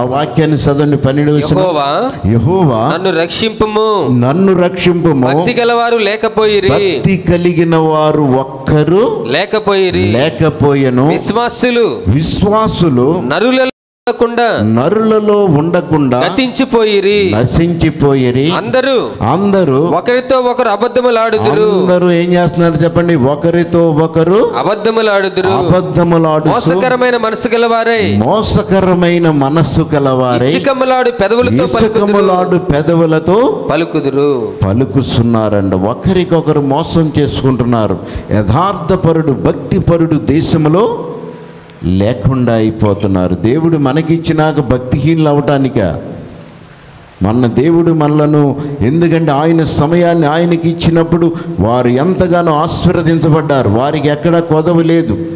ఆ వాక్యాన్ని చదవండి పన్నెండు యెహోవా యహోవా నన్ను రక్షింపుము. నన్ను రక్షింపుము. భక్తి గలవారు లేకపోయిరి. భక్తి కలిగిన వారు ఒక్కరు లేకపోయిరి. లేకపోయెను. విశ్వాసులు. విశ్వాసులు నరులలో ఉండకుండా నరులలో ఉండకుండా గతించిపోయిరి. నశించిపోయిరి. అందరూ అందరూ ఒకరితో ఒకరు అబద్ధములాడుదురు. అందరూ ఏం చేస్తున్నారు చెప్పండి? ఒకరితో ఒకరు అబద్ధములాడుదురు. అబద్ధములాడు మోసకరమైన మనసు గలవారై. మోసకరమైన మనస్సు కలవారై ఇచ్చికమ్మలాడు పెదవులతో ఇసుకములాడు పెదవులతో పలుకుదురు. పలుకుతున్నారండి. ఒకరికొకరు మోసం చేసుకుంటున్నారు. యథార్థపరుడు భక్తిపరుడు దేశంలో లేకుండా అయిపోతున్నారు. దేవుడు మనకిచ్చినాక భక్తిహీనులు అవటానిక మన దేవుడు మనలను ఎందుకంటే ఆయన సమయాన్ని ఆయనకి ఇచ్చినప్పుడు వారు ఎంతగానో ఆశీర్వదించబడ్డారు. వారికి ఎక్కడ కొదవ లేదు.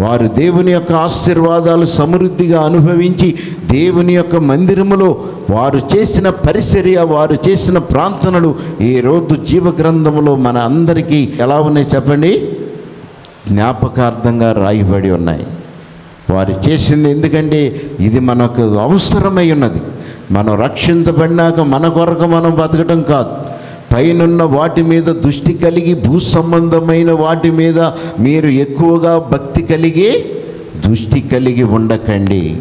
వారు దేవుని యొక్క ఆశీర్వాదాలు సమృద్ధిగా అనుభవించి దేవుని యొక్క మందిరములో వారు చేసిన పరిచర్య వారు చేసిన ప్రార్థనలు ఈ రోజు మన అందరికీ ఎలా ఉన్నాయి చెప్పండి? జ్ఞాపకార్థంగా రాయబడి ఉన్నాయి. వారు చేసింది ఎందుకంటే ఇది మనకు అవసరమై ఉన్నది. మనం రక్షించబడినాక మన కొరకు మనం బతకడం కాదు. పైనున్న వాటి మీద దృష్టి కలిగి భూ సంబంధమైన వాటి మీద మీరు ఎక్కువగా భక్తి కలిగి దృష్టి కలిగి ఉండకండి.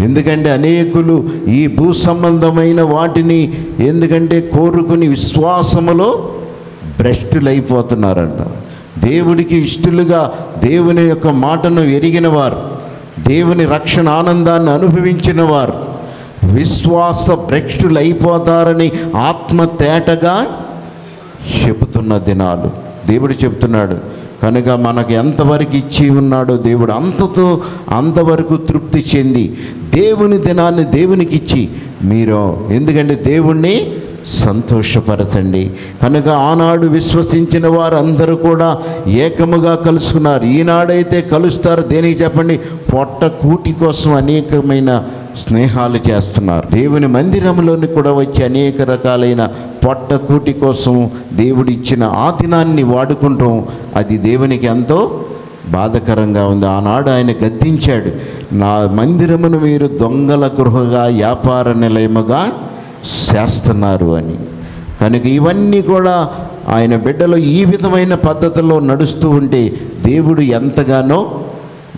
ఎందుకంటే అనేకులు ఈ భూ సంబంధమైన వాటిని ఎందుకంటే కోరుకుని విశ్వాసములో భ్రష్టులైపోతున్నారంట. దేవుడికి ఇష్టలుగా దేవుని యొక్క మాటను ఎరిగిన వారు దేవుని రక్షణ ఆనందాన్ని అనుభవించిన వారు విశ్వాస భ్రష్టులైపోతారని ఆత్మ తేటగా చెబుతున్న దినాలు. దేవుడు చెబుతున్నాడు కనుక మనకు ఎంతవరకు ఇచ్చి ఉన్నాడో దేవుడు అంతతో అంతవరకు తృప్తి చెంది దేవుని దినాన్ని దేవునికి ఇచ్చి మీరు. ఎందుకంటే దేవుణ్ణి సంతోషపరచండి కనుక ఆనాడు విశ్వసించిన వారు అందరూ కూడా ఏకముగా కలుసుకున్నారు. ఈనాడైతే కలుస్తారు. దేనికి చెప్పండి? పొట్ట కూటి కోసం అనేకమైన స్నేహాలు చేస్తున్నారు. దేవుని మందిరంలోని కూడా వచ్చి అనేక రకాలైన పొట్ట కూటి కోసం దేవుడిచ్చిన ఆ దినాన్ని వాడుకుంటాం. అది దేవునికి ఎంతో బాధకరంగా ఉంది. ఆనాడు ఆయన గద్దించాడు నా మందిరమును మీరు దొంగల గృహగా వ్యాపార నిలయముగా చేస్తున్నారు అని. కనుక ఇవన్నీ కూడా ఆయన బిడ్డలు ఈ విధమైన పద్ధతిలో నడుస్తూ ఉంటే దేవుడు ఎంతగానో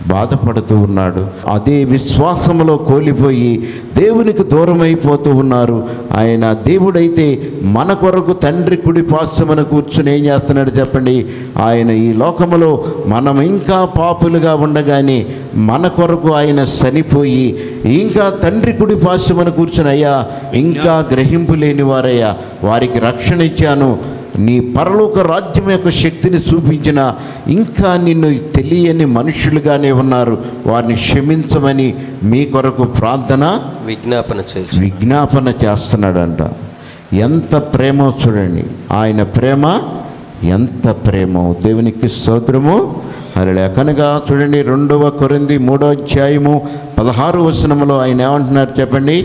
బాధపడుతూ ఉన్నాడు. అదే విశ్వాసములో కోల్పోయి దేవునికి దూరం అయిపోతూ ఉన్నారు. ఆయన దేవుడైతే మన కొరకు తండ్రి కుడి పాశ్చమన కూర్చుని ఏం చేస్తున్నాడు చెప్పండి? ఆయన ఈ లోకములో మనం ఇంకా పాపులుగా ఉండగానే మన కొరకు ఆయన చనిపోయి ఇంకా తండ్రి కుడి పాశ్చమన కూర్చుని అయ్యా ఇంకా గ్రహింపు లేని వారయ్యా వారికి రక్షణ ఇచ్చాను. నీ పరలోక రాజ్యం యొక్క శక్తిని చూపించిన ఇంకా నిన్ను తెలియని మనుషులుగానే ఉన్నారు. వారిని క్షమించమని మీ కొరకు ప్రార్థన విజ్ఞాపన చేయొచ్చు విజ్ఞాపన చేస్తున్నాడంట. ఎంత ప్రేమో చూడండి. ఆయన ప్రేమ ఎంత ప్రేమో. దేవునికి స్తోత్రము. అలా కనుక చూడండి రెండవ కొరింది మూడో అధ్యాయము పదహారు వచనంలో ఆయన ఏమంటున్నారు చెప్పండి?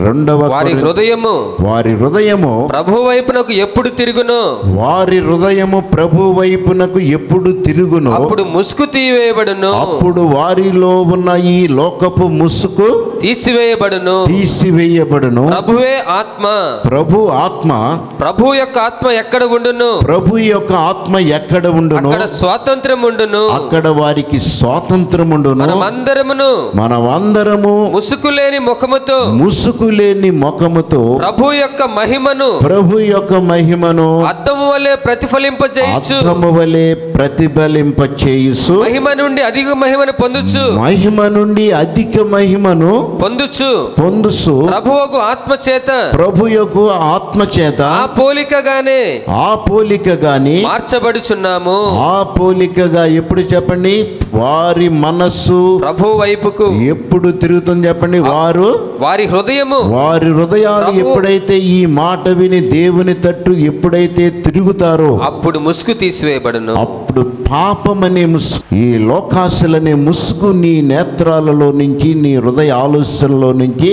రెండవ వారి హృదయము వారి హృదయము ప్రభు వైపునకు ఎప్పుడు తిరుగును? వారి హృదయము ప్రభు వైపునకు ఎప్పుడు తిరుగును? అప్పుడు ముసుగు తీవేయబడును అప్పుడు వారిలో ఉన్న ఈ లోకపు ముసుగు తీసివేయబడును. తీసివేయబడును. ప్రభువే ఆత్మ. ప్రభు ఆత్మ. ప్రభు యొక్క ఆత్మ ఎక్కడ ఉండును? ప్రభు యొక్క ఆత్మ ఎక్కడ ఉండును? అక్కడ స్వాతంత్రం ఉండును. అక్కడ వారికి స్వాతంత్రం ఉండును. మనమందరమును మనమందరము ముసుగు లేని ముఖముతో ముసుగు లేని ముఖముతో ప్రభు యొక్క మహిమను ప్రభు యొక్క మహిమను అద్దము వలె ప్రతిఫలింపజేయచ్చు అర్థము వలె ప్రతిఫలింప చేయుసు మహిమ నుండి అధిక మహిమను పొందుచు మహిమ నుండి అధిక మహిమను పొందుచు. పొందుసు ప్రభువుకు ఆత్మ చేత ప్రభు యొక్క ఆత్మ చేత ఆ పోలికగానే ఆ పోలిక గాని మార్చబడుచున్నాము. ఆ పోలికగా ఎప్పుడు చెప్పండి? వారి మనస్సు ప్రభు వైపుకు ఎప్పుడు తిరుగుతుంది చెప్పండి? వారు వారి హృదయము వారి హృదయాలు ఎప్పుడైతే ఈ మాట విని దేవుని తట్టు ఎప్పుడైతే తిరుగుతారో అప్పుడు ముసుగు తీసివేయబడును. అప్పుడు పాపమనే ముసుగు ఈ లోకాశలనే ముసుగు నీ నేత్రాలలో నుంచి నీ హృదయ ఆలోచనలో నుంచి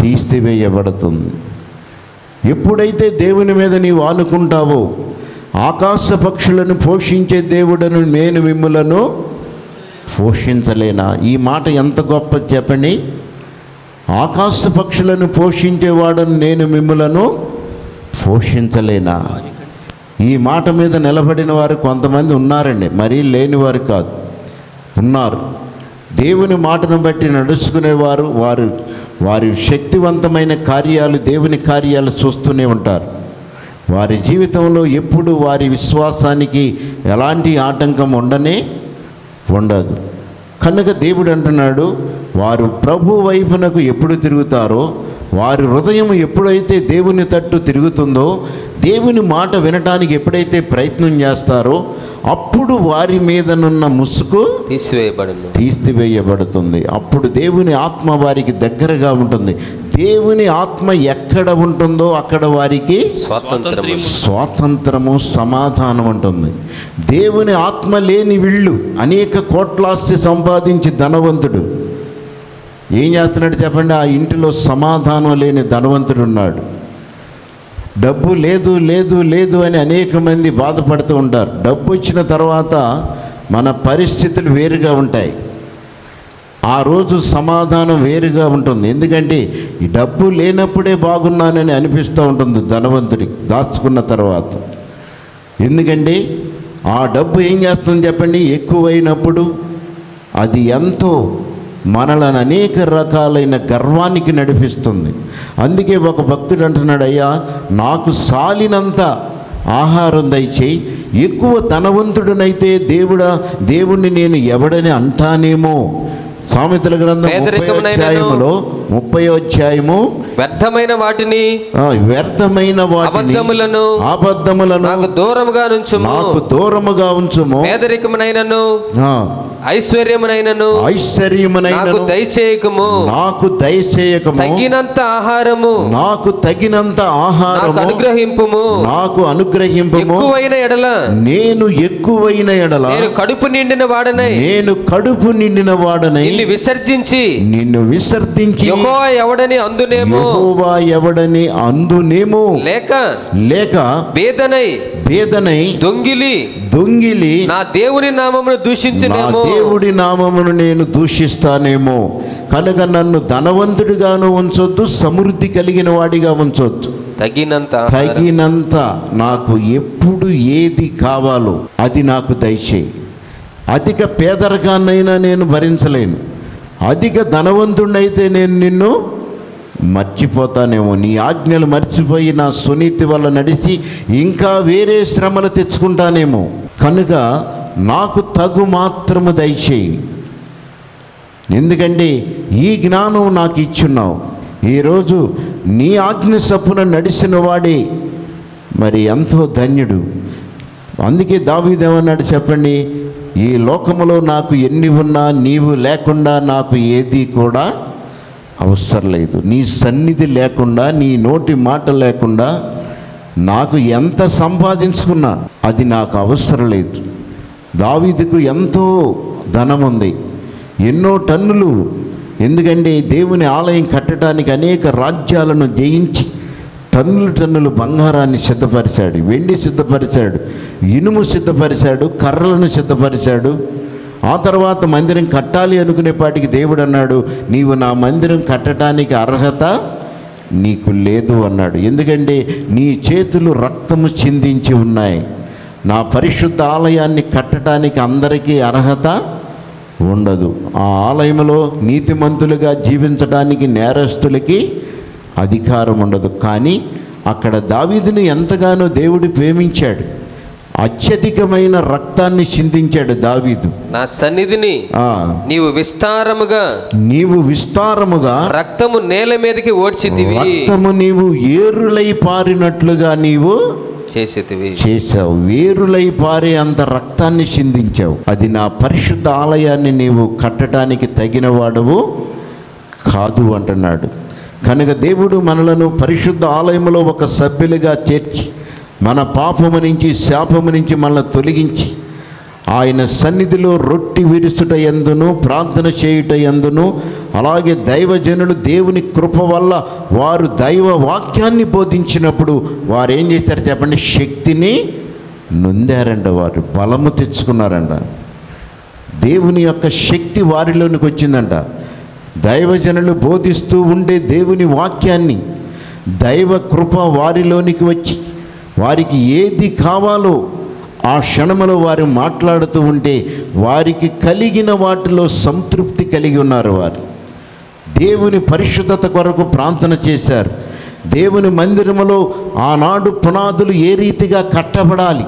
తీసివేయబడుతుంది. ఎప్పుడైతే దేవుని మీద నీవు ఆనుకుంటావో ఆకాశ పక్షులను పోషించే దేవుడను నేను మిమ్ములను పోషించలేనా? ఈ మాట ఎంత గొప్ప చెప్పండి. ఆకాశ పక్షులను పోషించేవాడను నేను మిమ్ములను పోషించలేనా? ఈ మాట మీద నిలబడిన వారు కొంతమంది ఉన్నారండి. మరీ లేనివారు కాదు. ఉన్నారు. దేవుని మాటను బట్టి నడుచుకునేవారు వారు వారి శక్తివంతమైన కార్యాలు దేవుని కార్యాలు చూస్తూనే ఉంటారు. వారి జీవితంలో ఎప్పుడు వారి విశ్వాసానికి ఎలాంటి ఆటంకం ఉండనే ఉండదు. కనుక దేవుడు అంటున్నాడు వారు ప్రభు వైపునకు ఎప్పుడు తిరుగుతారో వారి హృదయం ఎప్పుడైతే దేవుని తట్టు తిరుగుతుందో దేవుని మాట వినటానికి ఎప్పుడైతే ప్రయత్నం చేస్తారో అప్పుడు వారి మీదనున్న ముసుగు తీసివేయబడును. తీసివేయబడుతుంది. అప్పుడు దేవుని ఆత్మ వారికి దగ్గరగా ఉంటుంది. దేవుని ఆత్మ ఎక్కడ ఉంటుందో అక్కడ వారికి స్వాతంత్రము. స్వాతంత్రము సమాధానం ఉంటుంది. దేవుని ఆత్మ లేని వీళ్ళు అనేక కోట్లాస్తి సంపాదించి ధనవంతుడు. ఏం చేస్తున్నాడు చెప్పండి? ఆ ఇంటిలో సమాధానం లేని ధనవంతుడు ఉన్నాడు. డబ్బు లేదు లేదు లేదు అని అనేక మంది బాధపడుతూ ఉంటారు. డబ్బు వచ్చిన తర్వాత మన పరిస్థితులు వేరుగా ఉంటాయి. ఆ రోజు సమాధానం వేరుగా ఉంటుంది. ఎందుకంటే ఈ డబ్బు లేనప్పుడే బాగున్నానని అనిపిస్తూ ఉంటుంది ధనవంతుడికి దాచుకున్న తర్వాత. ఎందుకంటే ఆ డబ్బు ఏం చేస్తుంది చెప్పండి? ఎక్కువైనప్పుడు అది ఎంతో మనలను అనేక రకాలైన గర్వానికి నడిపిస్తుంది. అందుకే ఒక భక్తుడు అంటున్నాడు అయ్యా నాకు సాలినంత ఆహారం దయచేయి. ఎక్కువ ధనవంతుడినైతే దేవుడా దేవుణ్ణి నేను ఎవడని అంటానేమో. సామెతల గ్రంథం ముప్పై అధ్యాయములో ముప్పై అధ్యాయము. వ్యర్థమైన వాటిని వ్యర్థమైన అబద్ధములను అబద్ధములను నాకు దూరముగా నుంచుము. నాకు దూరముగా ఉంచుము. పేదరికమునైనను ఆ, ఐశ్వర్యమునైనను నాకు ఐశ్వర్యమునైనను దయచేయకము. నాకు దయచేయకము. తగినంత ఆహారము. నాకు తగినంత నాకు ఆహారము అనుగ్రహింపుము. నాకు అనుగ్రహింపము. ఎక్కువైన ఎడల. నేను ఎక్కువైన ఎడల. నేను కడుపు నిండిన వాడనై. నేను కడుపు నిండిన వాడనై. ఇల్లు విసర్జించి. నిన్ను విసర్జించి. యెహోవా ఎవడని అందునేమో? యెహోవా ఎవడని అందునేమో? లేక లేక వేదనై వేదనై దొంగిలి దొంగిలి నా దేవుని నామమును దూషించునేమో? దేవుడి నామమును నేను దూషిస్తానేమో? కనుక నన్ను ధనవంతుడిగాను ఉంచొద్దు సమృద్ధి కలిగిన వాడిగా ఉంచొద్దు. తగినంత. తగినంత నాకు ఎప్పుడు ఏది కావాలో అది నాకు దయచేయి. అధిక పేదరికాన్నైనా నేను భరించలేను. అధిక ధనవంతుడైతే నేను నిన్ను మర్చిపోతానేమో. నీ ఆజ్ఞలు మర్చిపోయి నా సునీతి వల్ల నడిచి ఇంకా వేరే శ్రమలు తెచ్చుకుంటానేమో. కనుక నాకు తగు మాత్రము దయచేయి. ఎందుకంటే ఈ జ్ఞానం నాకు ఇచ్చున్నావు. ఈరోజు నీ ఆజ్ఞ సప్పున నడిచిన వాడే మరి ఎంతో ధన్యుడు. అందుకే దావీదేమన్నాడు చెప్పండి? ఈ లోకములో నాకు ఎన్ని ఉన్నా నీవు లేకుండా నాకు ఏది కూడా అవసరం లేదు. నీ సన్నిధి లేకుండా నీ నోటి మాట లేకుండా నాకు ఎంత సంపాదించుకున్నా అది నాకు అవసరం లేదు. దావీదుకు ఎంతో ధనం ఉంది. ఎన్నో టన్నులు. ఎందుకంటే దేవుని ఆలయం కట్టడానికి అనేక రాజ్యాలను జయించి టన్నులు టన్నులు బంగారాన్ని సిద్ధపరిచాడు వెండి సిద్ధపరిచాడు ఇనుము సిద్ధపరిచాడు కర్రలను సిద్ధపరిచాడు. ఆ తర్వాత మందిరం కట్టాలి అనుకునేపాటికి దేవుడు అన్నాడు నీవు నా మందిరం కట్టడానికి అర్హత నీకు లేదు అన్నాడు. ఎందుకంటే నీ చేతులు రక్తము చిందించి ఉన్నాయి. నా పరిశుద్ధ ఆలయాన్ని కట్టడానికి అందరికీ అర్హత ఉండదు. ఆ ఆలయంలో నీతిమంతులుగా జీవించడానికి నేరస్తులకి అధికారం ఉండదు. కానీ అక్కడ దావీదుని ఎంతగానో దేవుడు ప్రేమించాడు. అత్యధికమైన రక్తాన్ని చిందించాడు దావీదు. నా సన్నిధిని నీవు విస్తారముగా నీవు విస్తారముగా రక్తము నేల మీదకి ఓడ్చితివి. రక్తము నీవు ఏరులై పారినట్లుగా నీవు చేసేతివి. చేశావు. వేరులై పారే అంత రక్తాన్ని చిందించావు. అది నా పరిశుద్ధ ఆలయాన్ని నీవు కట్టడానికి తగిన వాడవు కాదు అంటున్నాడు. కనుక దేవుడు మనలను పరిశుద్ధ ఆలయంలో ఒక సభ్యులుగా చేర్చి మన పాపము నుంచి శాపము నుంచి మనల్ని తొలగించి ఆయన సన్నిధిలో రొట్టి విడుచుట ఎందును ప్రార్థన చేయుట ఎందును అలాగే దైవజనులు దేవుని కృప వల్ల వారు దైవ వాక్యాన్ని బోధించినప్పుడు వారు ఏం చేశారు చెప్పండి? శక్తిని నొందారంట వారు బలము తెచ్చుకున్నారంట. దేవుని యొక్క శక్తి వారిలోనికి వచ్చిందంట. దైవజనులు బోధిస్తూ ఉండే దేవుని వాక్యాన్ని దైవ కృప వారిలోనికి వచ్చి వారికి ఏది కావాలో ఆ క్షణములో వారు మాట్లాడుతూ ఉంటే వారికి కలిగిన వాటిలో సంతృప్తి కలిగి ఉన్నారు వారు. దేవుని పరిశుద్ధత కొరకు ప్రార్థన చేశారు. దేవుని మందిరములో ఆనాడు పునాదులు ఏ రీతిగా కట్టబడాలి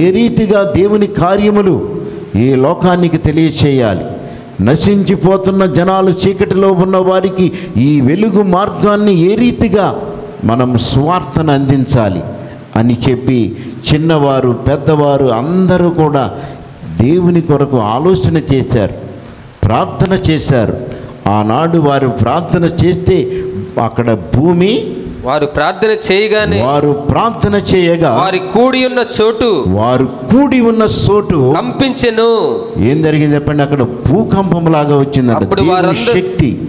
ఏ రీతిగా దేవుని కార్యములు ఈ లోకానికి తెలియచేయాలి. నశించిపోతున్న జనాలు చీకటిలో ఉన్న వారికి ఈ వెలుగు మార్గాన్ని ఏ రీతిగా మనం స్వార్థను అందించాలి అని చెప్పి చిన్నవారు పెద్దవారు అందరూ కూడా దేవుని కొరకు ఆలోచన చేశారు ప్రార్థన చేశారు. ఆనాడు వారు ప్రార్థన చేస్తే అక్కడ భూమి వారు ప్రార్థన చేయగానే వారు ప్రార్థన చేయగా వారి కూడి ఉన్న చోటు వారు కూడి ఉన్న చోటు కంపించెను. ఏం జరిగింది చెప్పండి? అక్కడ అప్పుడు దేవుని వారందరూ- శక్తి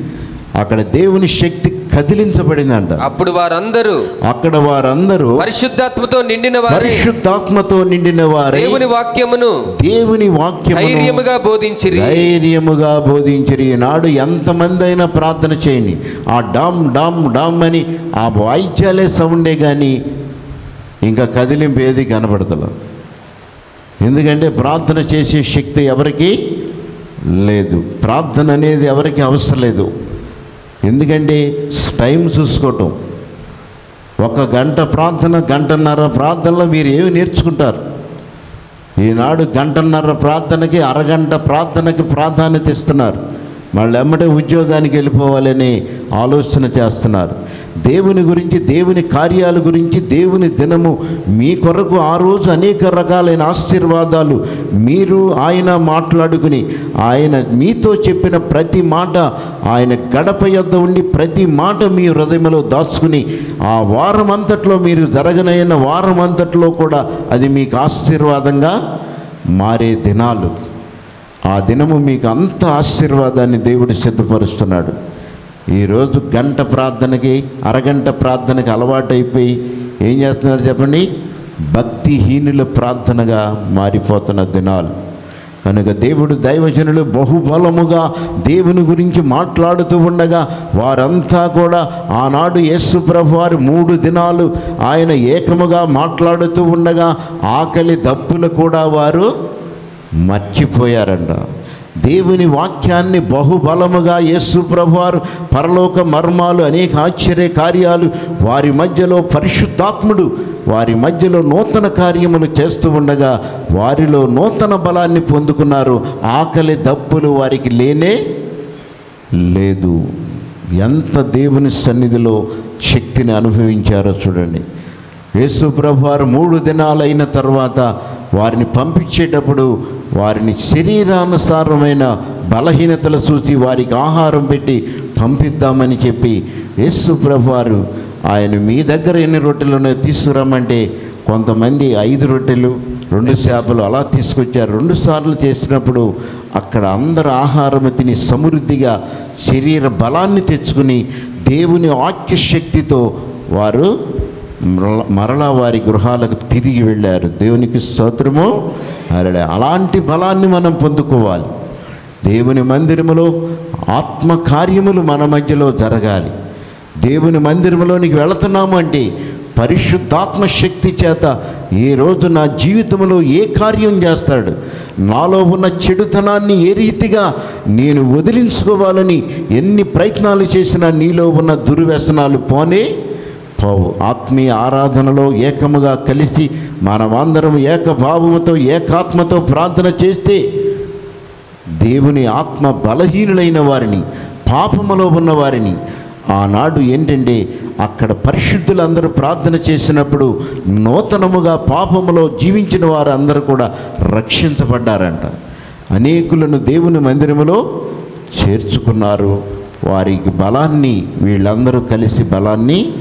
అక్కడ దేవుని శక్తి కదిలించబడిందంట. అప్పుడు వారందరూ అక్కడ వారందరూ పరిశుద్ధాత్మతో నిండిన వారే. పరిశుద్ధాత్మతో నిండిన వారై. దేవుని వాక్యమును దేవుని వాక్యమును ధైర్యముగా బోధించిరి. ధైర్యముగా బోధించరు. ఈనాడు ఎంతమంది అయినా ప్రార్థన చేయండి. ఆ డామ్ డామ్ డామ్ అని ఆ వాయిద్యాలే సౌండే కానీ ఇంకా కదిలింపు ఏది కనబడతలేదు. ఎందుకంటే ప్రార్థన చేసే శక్తి ఎవరికి లేదు. ప్రార్థన అనేది ఎవరికి అవసరం లేదు. ఎందుకంటే టైం చూసుకోవటం. ఒక గంట ప్రార్థన గంటన్నర ప్రార్థనలో మీరు ఏమి నేర్చుకుంటారు? ఈనాడు గంటన్నర ప్రార్థనకి అరగంట ప్రార్థనకి ప్రాధాన్యత ఇస్తున్నారు. మళ్ళీ ఎమ్మటే ఉద్యోగానికి వెళ్ళిపోవాలని ఆలోచన చేస్తున్నారు. దేవుని గురించి దేవుని కార్యాల గురించి దేవుని దినము మీ కొరకు ఆ రోజు అనేక రకాలైన ఆశీర్వాదాలు మీరు ఆయన మాట్లాడుకుని ఆయన మీతో చెప్పిన ప్రతి మాట ఆయన గడప యొద్ద ఉండి ప్రతి మాట మీ హృదయంలో దాచుకుని ఆ వారం అంతట్లో మీరు జరగనైన వారం అంతట్లో కూడా అది మీకు ఆశీర్వాదంగా మారే దినాలు. ఆ దినము మీకు అంత ఆశీర్వాదాన్ని దేవుడు సిద్ధపరుస్తున్నాడు. ఈరోజు గంట ప్రార్థనకి అరగంట ప్రార్థనకి అలవాటైపోయి ఏం చేస్తున్నారు చెప్పండి? భక్తిహీనుల ప్రార్థనగా మారిపోతున్న దినాలు. కనుక దేవుడు దైవజనులు బహుబలముగా దేవుని గురించి మాట్లాడుతూ ఉండగా వారంతా కూడా ఆనాడు యేసు ప్రభు వారు మూడు దినాలు ఆయన ఏకముగా మాట్లాడుతూ ఉండగా ఆకలి దప్పులు కూడా వారు మర్చిపోయారంట. దేవుని వాక్యాన్ని బహుబలముగా యేసు ప్రభువారు పరలోక మర్మాలు అనేక ఆశ్చర్య కార్యాలు వారి మధ్యలో పరిశుద్ధాత్ముడు వారి మధ్యలో నూతన కార్యములు చేస్తూ ఉండగా వారిలో నూతన బలాన్ని పొందుకున్నారు. ఆకలి దప్పులు వారికి లేనే లేదు. ఎంత దేవుని సన్నిధిలో శక్తిని అనుభవించారో చూడండి. యేసు ప్రభువారు మూడు దినాలైన తర్వాత వారిని పంపించేటప్పుడు వారిని శరీరానుసారమైన బలహీనతలు చూసి వారికి ఆహారం పెట్టి పంపిద్దామని చెప్పి యేసు ప్రభువారు ఆయన మీ దగ్గర ఎన్ని రొట్టెలు ఉన్నాయో తీసుకురమ్మంటే కొంతమంది ఐదు రొట్టెలు రెండు చేపలు అలా తీసుకొచ్చారు. రెండు సార్లు చేసినప్పుడు అక్కడ అందరు ఆహారం తిని సమృద్ధిగా శరీర బలాన్ని తెచ్చుకుని దేవుని వాక్య శక్తితో వారు మరలా వారి గృహాలకు తిరిగి వెళ్ళారు. దేవునికి స్తోత్రము. అరడే అలాంటి బలాన్ని మనం పొందుకోవాలి. దేవుని మందిరములో ఆత్మ కార్యములు మన మధ్యలో జరగాలి. దేవుని మందిరంలోనికి వెళుతున్నాము అంటే పరిశుద్ధాత్మ శక్తి చేత ఏ రోజు నా జీవితంలో ఏ కార్యం చేస్తాడు? నాలో ఉన్న చెడుతనాన్ని ఏ రీతిగా నేను వదిలించుకోవాలని ఎన్ని ప్రయత్నాలు చేసినా నీలో ఉన్న దుర్వ్యసనాలు పోనే పోవు ఆత్మీయ ఆరాధనలో ఏకముగా కలిసి మనమందరం ఏకభావముతో ఏకాత్మతో ప్రార్థన చేస్తే దేవుని ఆత్మ బలహీనులైన వారిని పాపములో ఉన్న వారిని ఆనాడు ఏంటంటే అక్కడ పరిశుద్ధులందరూ ప్రార్థన చేసినప్పుడు నూతనముగా పాపములో జీవించిన వారు అందరూ కూడా రక్షించబడ్డారంట. అనేకులను దేవుని మందిరములో చేర్చుకున్నారు. వారికి బలాన్ని వీళ్ళందరూ కలిసి బలాన్ని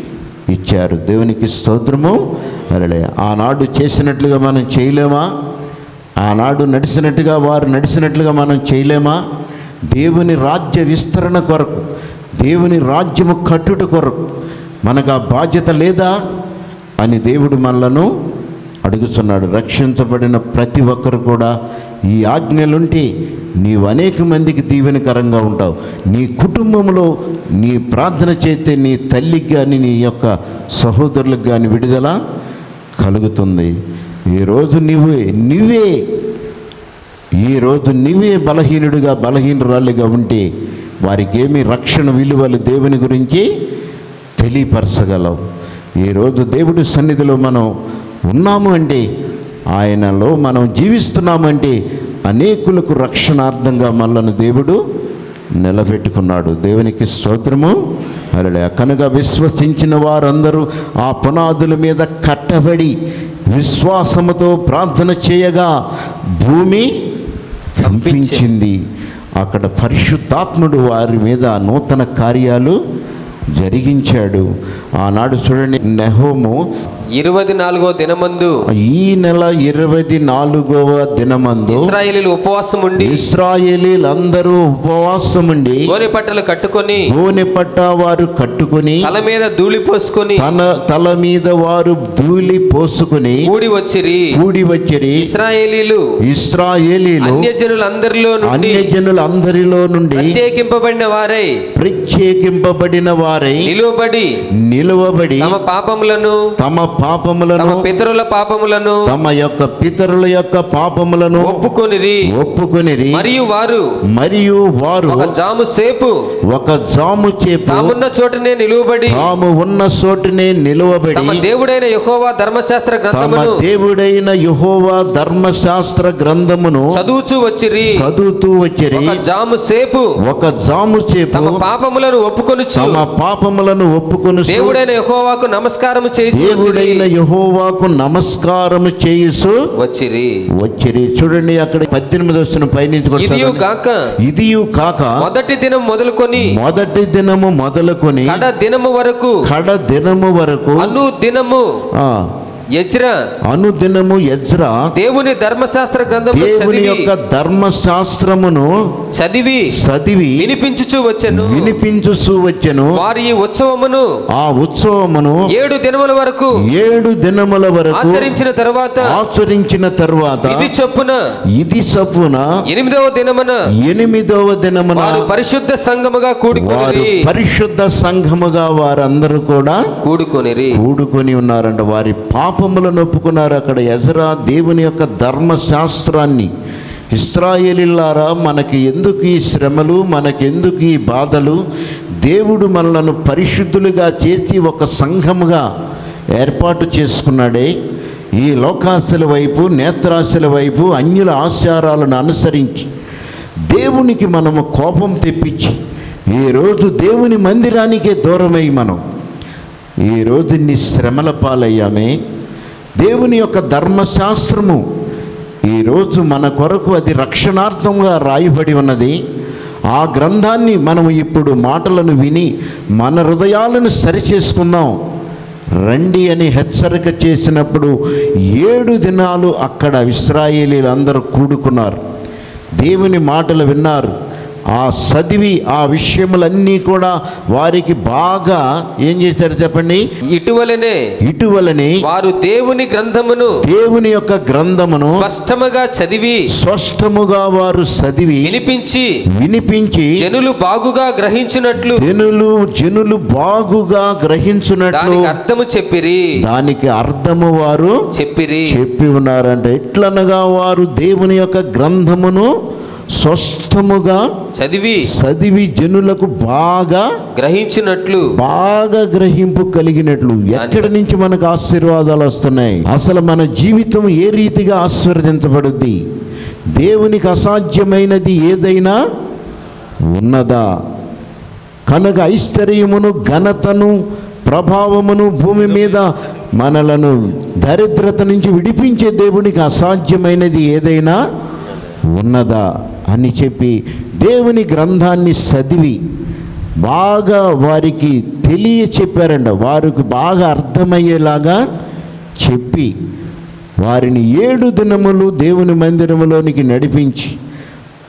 ఇచ్చారు. దేవునికి స్తోత్రము. అరలే ఆనాడు చేసినట్లుగా మనం చేయలేమా? ఆనాడు నడిచినట్టుగా వారు నడిచినట్లుగా మనం చేయలేమా? దేవుని రాజ్య విస్తరణ కొరకు దేవుని రాజ్యము కట్టుట కొరకు మనకు ఆ బాధ్యత లేదా? అని దేవుడు మనలను అడుగుతున్నాడు. రక్షించబడిన ప్రతి ఒక్కరు కూడా ఈ ఆజ్ఞలుంటే నీవు అనేక మందికి దీవెనకరంగా ఉంటావు. నీ కుటుంబంలో నీ ప్రార్థన చేస్తే నీ తల్లికి కానీ నీ యొక్క సహోదరులకు కానీ విడుదల కలుగుతుంది. ఈరోజు నువ్వే నువ్వే ఈరోజు నువ్వే బలహీనుడిగా బలహీనురాలిగా ఉంటే వారికి ఏమి రక్షణ విలువలు దేవుని గురించి తెలియపరచగలవు. ఈరోజు దేవుడి సన్నిధిలో మనం ఉన్నాము అంటే ఆయనలో మనం జీవిస్తున్నామంటే అనేకులకు రక్షణార్థంగా మనలను దేవుడు నిలబెట్టుకున్నాడు. దేవునికి స్తోత్రము. అలడే కనుక విశ్వసించిన వారందరూ ఆ పునాదుల మీద కట్టబడి విశ్వాసముతో ప్రార్థన చేయగా భూమి కంపించింది. అక్కడ పరిశుద్ధాత్ముడు వారి మీద నూతన కార్యాలు జరిగించాడు. ఆనాడు చూడండి నెహోము ఇరవై నాలుగో దినమందు ఈ నెల ఇరవై నాలుగవ దినమందు ఇస్రాయేలీలు ఉపవాసం ఉండి ఇస్రాయేలీలందరూ ఉపవాసం ఉండి గోనె పట్టలు కట్టుకొని గోనె పట్ట వారు కట్టుకుని తల మీద ధూళి పోసుకొని తన తల మీద వారు ధూళి పోసుకుని కూడి వచ్చిరి. కూడి వచ్చిరి. ఇస్రాయేలీలు ఇస్రాయేలీలు అన్యజనులందరిలో నుండి అన్యజనులందరిలో నుండి ప్రత్యేకింపబడిన వారై. ప్రత్యేకింపబడిన వారై. నిలువబడి నిలువబడి తమ పాపములను తమ పాపములను పితరుల పాపములను తమ యొక్క పితరుల యొక్క పాపములను ఒప్పుకొనిరి. ఒప్పుకొనిరి. మరియు వారు మరియు వారు ఒక జాము సేపు ఒక జాము చేపు తామున్న చోటనే నిలువబడి తాము ఉన్న చోటునే నిలువబడి తమ దేవుడైన యెహోవా ధర్మశాస్త్ర తమ గ్రంథమును దేవుడైన యెహోవా ధర్మశాస్త్ర గ్రంథమును చదువుచూ వచ్చిరి. చదువుతూ వచ్చిరి. ఒక జాము సేపు ఒక జాము చేపు తమ పాపములను ఒప్పుకొనుచు తమ పాపములను ఒప్పుకొని దేవుడైన యెహోవాకు నమస్కారము చేసి దేవుడైన యెహోవాకు నమస్కారము చేయుసు వచ్చిరి. వచ్చిరి. చూడండి అక్కడ పద్దెనిమిది వస్తున్న పైనుంచి. గాక. ఇదియు కాక మొదటి దినం మొదలుకొని మొదటి దినము మొదలుకొని కడ దినము వరకు కడ దినము వరకు అను దినము ఆ, ఎజ్రా. అనుదినము ఎజ్రా. దేవుని ధర్మశాస్త్ర గ్రంథము దేవుని యొక్క ధర్మశాస్త్రమును చదివి చదివి వినిపించుచు వచ్చెను. వినిపించుచు వచ్చెను. వారి ఉత్సవమును ఆ ఉత్సవమును ఏడు దినముల వరకు ఏడు దినముల వరకు ఆచరించిన తర్వాత ఆచరించిన తరువాత ఇది చొప్పున ఇది సప్పున ఎనిమిదవ దినమున ఎనిమిదవ దినమున వారు పరిశుద్ధ సంఘముగా వారు కూడుకొనిరి పరిశుద్ధ సంఘముగా వారందరూ కూడా కూడుకొనిరి. కూడుకొని ఉన్నారంట. వారి పాపములను ఒప్పుకున్నారు అక్కడ ఎజరా దేవుని యొక్క ధర్మశాస్త్రాన్ని. ఇస్రాయేలీలారా మనకి ఎందుకు ఈ శ్రమలు మనకెందుకు ఈ బాధలు? దేవుడు మనలను పరిశుద్ధులుగా చేసి ఒక సంఘముగా ఏర్పాటు చేసుకున్నాడే. ఈ లోకాశల వైపు నేత్రాశల వైపు అన్యుల ఆచారాలను అనుసరించి దేవునికి మనము కోపం తెప్పించి ఈరోజు దేవుని మందిరానికే దూరమై మనం. ఈరోజు నీ శ్రమల పాలయ్యామే. దేవుని యొక్క ధర్మశాస్త్రము ఈరోజు మన కొరకు అది రక్షణార్థంగా రాయబడి ఉన్నది. ఆ గ్రంథాన్ని మనం ఇప్పుడు మాటలను విని మన హృదయాలను సరిచేసుకుందాం. రండి అని హెచ్చరిక చేసినప్పుడు ఏడు దినాలు అక్కడ ఇస్రాయేలీలు అందరూ కూడుకున్నారు. దేవుని మాటలు విన్నారు. ఆ చదివి ఆ విషయములన్నీ కూడా వారికి బాగా ఏం చేశారు చెప్పండి? ఇటువలనే ఇటువలని వారు దేవుని గ్రంథమును దేవుని యొక్క గ్రంథమును స్పష్టముగా చదివి స్పష్టముగా వారు చదివి వినిపించి వినిపించి జనులు బాగుగా గ్రహించినట్లు జనులు జనులు బాగుగా గ్రహించున్నట్లు దానికి అర్థము చెప్పిరి. దానికి అర్థము వారు చెప్పిరి. చెప్పి ఉన్నారంటే. ఎట్లనగా వారు దేవుని యొక్క గ్రంథమును స్పష్టముగా చదివి చదివి జనులకు బాగా గ్రహించినట్లు బాగా గ్రహింపు కలిగినట్లు. ఎక్కడి నుంచి మనకు ఆశీర్వాదాలు వస్తున్నాయి? అసలు మన జీవితం ఏ రీతిగా ఆశీర్వదించబడుద్ది? దేవునికి అసాధ్యమైనది ఏదైనా ఉన్నదా? కనుక ఐశ్వర్యమును ఘనతను ప్రభావమును భూమి మీద మనలను దరిద్రత నుంచి విడిపించే దేవునికి అసాధ్యమైనది ఏదైనా ఉన్నదా అని చెప్పి దేవుని గ్రంథాన్ని చదివి బాగా వారికి తెలియ చెప్పారంట వారికి బాగా అర్థమయ్యేలాగా చెప్పి వారిని ఏడు దినములు దేవుని మందిరములోనికి నడిపించి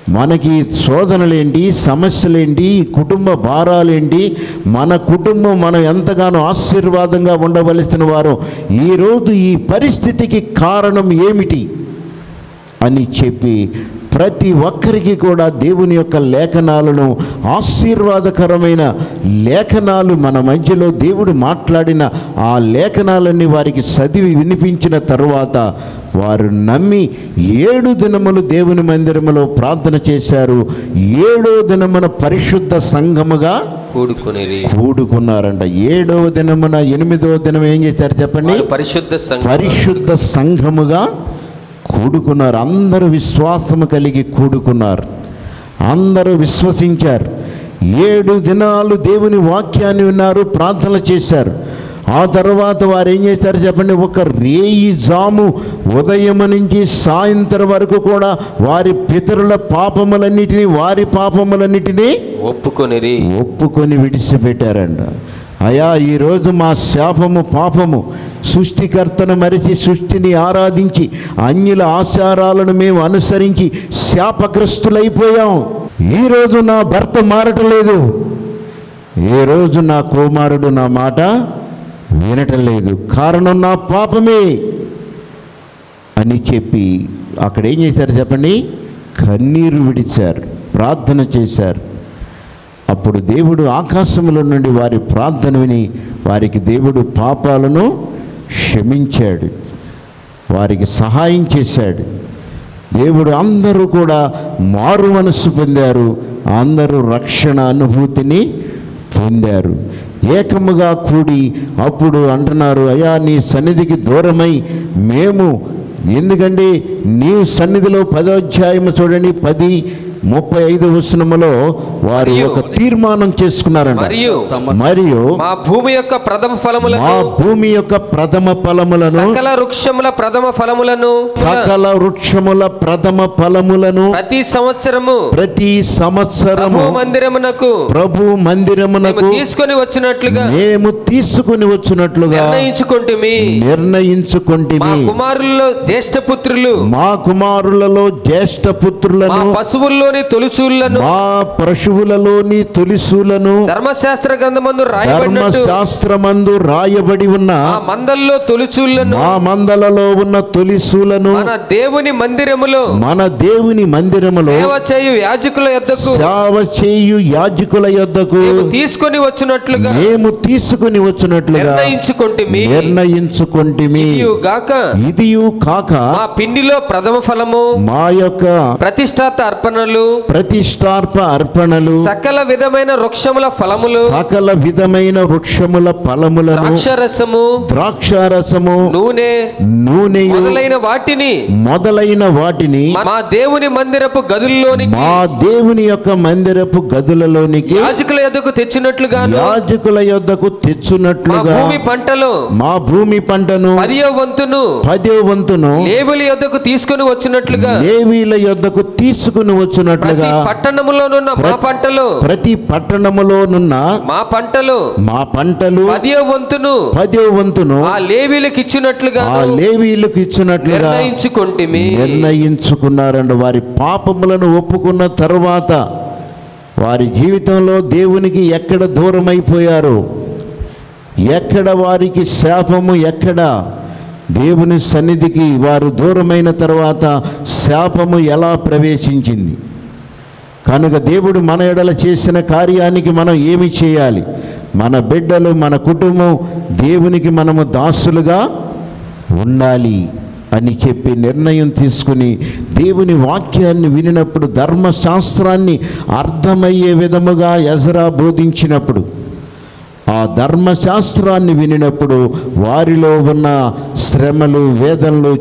మనకి శోధనలేంటి సమస్యలేంటి కుటుంబ భారాలేంటి మన కుటుంబం మనం ఎంతగానో ఆశీర్వాదంగా ఉండవలసిన వారు ఈరోజు ఈ పరిస్థితికి కారణం ఏమిటి? అని చెప్పి ప్రతి ఒక్కరికి కూడా దేవుని యొక్క లేఖనాలను ఆశీర్వాదకరమైన లేఖనాలు మన మధ్యలో దేవుడు మాట్లాడిన ఆ లేఖనాలన్నీ వారికి చదివి వినిపించిన తరువాత వారు నమ్మి ఏడు దినములు దేవుని మందిరములో ప్రార్థన చేశారు. ఏడో దినమున పరిశుద్ధ సంఘముగా కూడుకొనిరి. కూడుకున్నారంట. ఏడవ దినమున ఎనిమిదవ దినం ఏం చేశారు చెప్పండి? పరిశుద్ధ పరిశుద్ధ సంఘముగా కూడుకున్నారు. అందరూ విశ్వాసము కలిగి కూడుకున్నారు. అందరూ విశ్వసించారు. ఏడు దినాలు దేవుని వాక్యాన్ని విన్నారు ప్రార్థనలు చేశారు. ఆ తర్వాత వారు ఏం చేశారు చెప్పండి? ఒక రేయి జాము ఉదయం నుంచి సాయంత్రం వరకు కూడా వారి పితరుల పాపములన్నిటినీ వారి పాపములన్నిటినీ ఒప్పుకొనిరి. ఒప్పుకొని విడిచిపెట్టారంట. అయా ఈరోజు మా శాపము పాపము సృష్టికర్తను మరిచి సృష్టిని ఆరాధించి అన్యుల ఆచారాలను మేము అనుసరించి శాపగ్రస్తులైపోయాం. ఈరోజు నా భర్త మారటం లేదు ఏ రోజు నా కుమారుడు నా మాట వినటం లేదు కారణం నా పాపమే అని చెప్పి అక్కడ ఏం చేశారు చెప్పండి? కన్నీరు విడిచారు ప్రార్థన చేశారు. అప్పుడు దేవుడు ఆకాశంలో నుండి వారి ప్రార్థన విని వారికి దేవుడు పాపాలను క్షమించాడు. వారికి సహాయం చేశాడు. దేవుడు అందరూ కూడా మారు మనస్సు పొందారు. అందరూ రక్షణ అనుభూతిని పొందారు. ఏకముగా కూడి అప్పుడు అంటున్నారు అయ్యా నీ సన్నిధికి దూరమై మేము ఎందుకంటే నీ సన్నిధిలో పదోధ్యాయము చూడండి పది ముప్పై ఐదు వసనములో వారు ఒక తీర్మానం చేసుకున్నారంట. మరియు మరియు మా భూమి యొక్క ప్రథమ మా ఫలములను భూమి యొక్క ప్రథమ ఫలములను సకల వృక్షముల ప్రథమ ఫలములను సకల వృక్షముల ప్రథమ ఫలములను ప్రతి సంవత్సరము ప్రతి సంవత్సరము మందిరమునకు ప్రభు మేము మందిరమునకు తీసుకొని వచ్చినట్లుగా మేము తీసుకుని వచ్చినట్లుగా నిర్ణయించుకుంటుమి. మా నిర్ణయించుకుంటిమి కుమారుల్లో జ్యేష్ఠ పుత్రులు మా కుమారులలో జ్యేష్ఠ మా పుత్రులను పశువుల్లోని తొలుచూళ్ళను మా పశువులలోని తొలిసులను ధర్మశాస్త్ర గ్రంథమందు ధర్మశాస్త్రమందు రాయబడి ఉన్న ఆ మందల్లో తొలుచూళ్ళను మా మందలలో ఉన్న తొలిసులను మన దేవుని మందిరములో మన దేవుని మందిరములో సేవ చేయు యాజకుల యొద్దకు సేవ చేయు యాజకుల యొద్దకు తీసుకొని వచ్చినట్లుగా మేము తీసుకుని వచ్చినట్లుగా నిర్ణయించుకుంటుమి. నిర్ణయించుకుంటిమి. గాక ఇదియు కాక మా పిండిలో ప్రథమ ఫలము మా యొక్క ప్రతిష్టాత అర్పణలు ప్రతిష్టార్ప అర్పణలు సకల విధమైన వృక్షముల ఫలములు సకల విధమైన వృక్షముల ఫలములను ద్రాక్షరసము ద్రాక్షారసము నూనె నూనెయు మొదలైన వాటిని మొదలైన వాటిని మా దేవుని మందిరపు గదుల్లోనికి మా దేవుని యొక్క మందిరపు గదులలోనికి యాజకుల యొద్దకు తెచ్చినట్లుగాను యాజకుల యొద్దకు మా తెచ్చున్నట్లుగా భూమి పంటలో మా భూమి పంటను పదియో వంతును పదో వంతును లేవుల యొద్దకు తీసుకొని వచ్చినట్లుగా లేవీల యొద్దకు తీసుకుని వచ్చినట్లుగా పట్టణములోనున్న పంటలో. ప్రతి పట్టణములోనున్న మా పంటలో. మా పంటలు పదియో వంతును. పదో వంతును ఆ లేవీలకు ఇచ్చినట్లుగా ఆ లేవీలకు ఇచ్చినట్లుగా నిర్ణయించుకుంటుమి. నిర్ణయించుకున్నారండి. వారి పాపములను ఒప్పుకున్న తరువాత వారి జీవితంలో దేవునికి ఎక్కడ దూరం అయిపోయారు ఎక్కడ వారికి శాపము ఎక్కడ? దేవుని సన్నిధికి వారు దూరమైన తర్వాత శాపము ఎలా ప్రవేశించింది? కనుక దేవుడు మన ఎడల చేసిన కార్యానికి మనం ఏమి చేయాలి? మన బిడ్డలు మన కుటుంబం దేవునికి మనము దాసులుగా ఉండాలి అని చెప్పి నిర్ణయం తీసుకుని దేవుని వాక్యాన్ని వినినప్పుడు ధర్మశాస్త్రాన్ని అర్థమయ్యే విధముగా ఎజరా బోధించినప్పుడు ఆ ధర్మశాస్త్రాన్ని వినినప్పుడు వారిలో ఉన్న శ్రమలు వేదనలు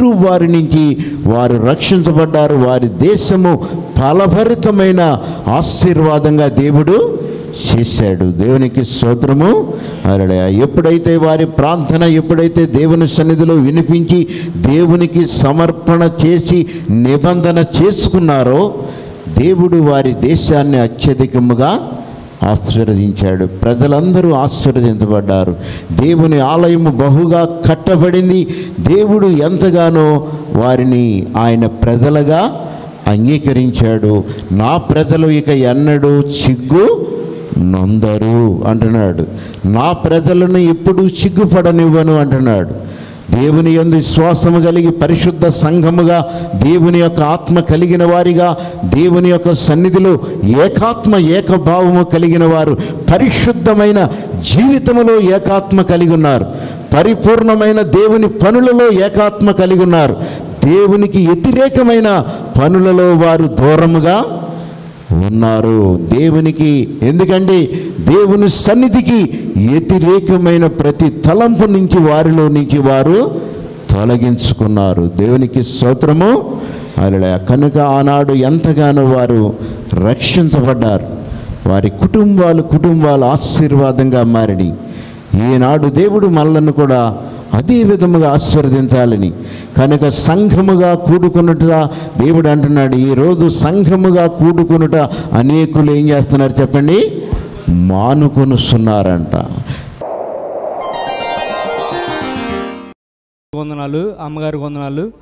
శత్రువు వారి నుంచి వారు రక్షించబడ్డారు. వారి దేశము ఫలభరితమైన ఆశీర్వాదంగా దేవుడు చేశాడు. దేవునికి స్తోత్రము. అరడయ ఎప్పుడైతే వారి ప్రార్థన ఎప్పుడైతే దేవుని సన్నిధిలో వినిపించి దేవునికి సమర్పణ చేసి నిబంధన చేసుకున్నారో దేవుడు వారి దేశాన్ని అత్యధికముగా ఆశీర్వదించాడు. ప్రజలందరూ ఆశీర్వదించబడ్డారు. దేవుని ఆలయము బహుగా కట్టబడింది. దేవుడు ఎంతగానో వారిని ఆయన ప్రజలుగా అంగీకరించాడు. నా ప్రజలు ఇక ఎన్నడూ చిగ్గు నొందరు అంటున్నాడు. నా ప్రజలను ఎప్పుడు సిగ్గుపడనివ్వను అంటున్నాడు. దేవుని యందు విశ్వాసము కలిగి పరిశుద్ధ సంఘముగా దేవుని యొక్క ఆత్మ కలిగిన వారిగా దేవుని యొక్క సన్నిధిలో ఏకాత్మ ఏకభావము కలిగిన వారు పరిశుద్ధమైన జీవితములో ఏకాత్మ కలిగి ఉన్నారు. పరిపూర్ణమైన దేవుని పనులలో ఏకాత్మ కలిగి ఉన్నారు. దేవునికి వ్యతిరేకమైన పనులలో వారు దూరముగా ఉన్నారు. దేవునికి ఎందుకంటే దేవుని సన్నిధికి వ్యతిరేకమైన ప్రతి తలంపు నుంచి వారిలో నుంచి వారు తొలగించుకున్నారు. దేవునికి స్తోత్రము. అలా కనుక ఆనాడు ఎంతగానో వారు రక్షించబడ్డారు. వారి కుటుంబాలు కుటుంబాలు ఆశీర్వాదంగా మారిని ఈనాడు దేవుడు మనలను కూడా అదే విధముగా ఆశీర్వదించాలని. కనుక సంఘముగా కూడుకున్నట దేవుడు అంటున్నాడు ఈరోజు సంఘముగా కూడుకునుట అనేకులు ఏం చేస్తున్నారు చెప్పండి? మానుకొనుస్తున్నారంట వందనాలు అమ్మగారి వందనాలు.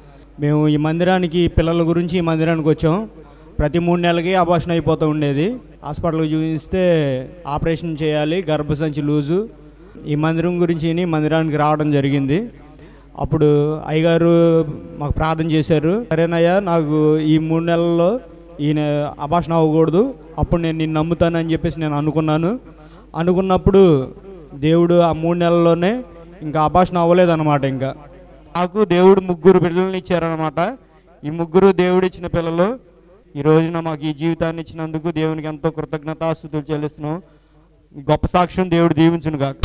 మేము ఈ మందిరానికి పిల్లల గురించి ఈ మందిరానికి వచ్చాం. ప్రతి మూడు నెలలకి అబార్షన్ అయిపోతూ ఉండేది. హాస్పిటల్కి చూపిస్తే ఆపరేషన్ చేయాలి గర్భసంచి లూజు. ఈ మందిరం గురించి విని మందిరానికి రావడం జరిగింది. అప్పుడు అయ్యగారు మాకు ప్రార్థన చేశారు. సరేనయ్యా నాకు ఈ మూడు నెలల్లో ఈయన అభాషణ అవ్వకూడదు. అప్పుడు నేను నిన్ను నమ్ముతానని చెప్పేసి నేను అనుకున్నాను. అనుకున్నప్పుడు దేవుడు ఆ మూడు నెలల్లోనే ఇంకా అభాషణ అవ్వలేదన్నమాట ఇంకా. నాకు దేవుడు ముగ్గురు పిల్లల్ని ఇచ్చారనమాట ఈ ముగ్గురు దేవుడు ఇచ్చిన పిల్లలు ఈ రోజున మాకు ఈ జీవితాన్ని ఇచ్చినందుకు దేవునికి ఎంతో కృతజ్ఞతాస్తుతులు చెల్లిస్తున్నాం. గొప్ప సాక్ష్యం దేవుడు దీవించును కాక